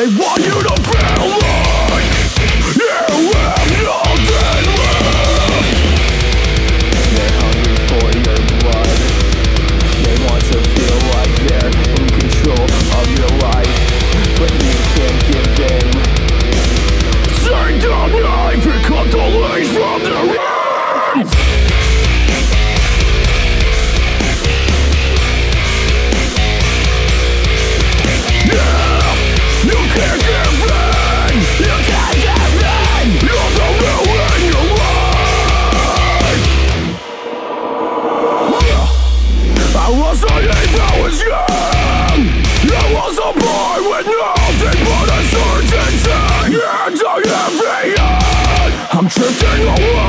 They want you to Everything I want.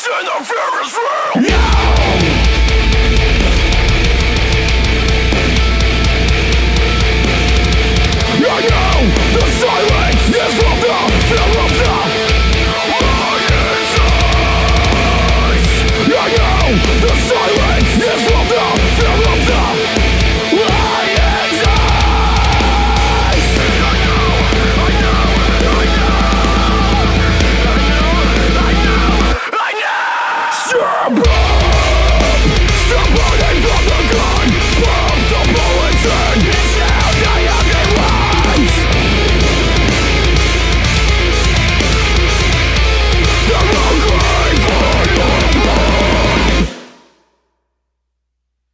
Send the furious rain! your bro!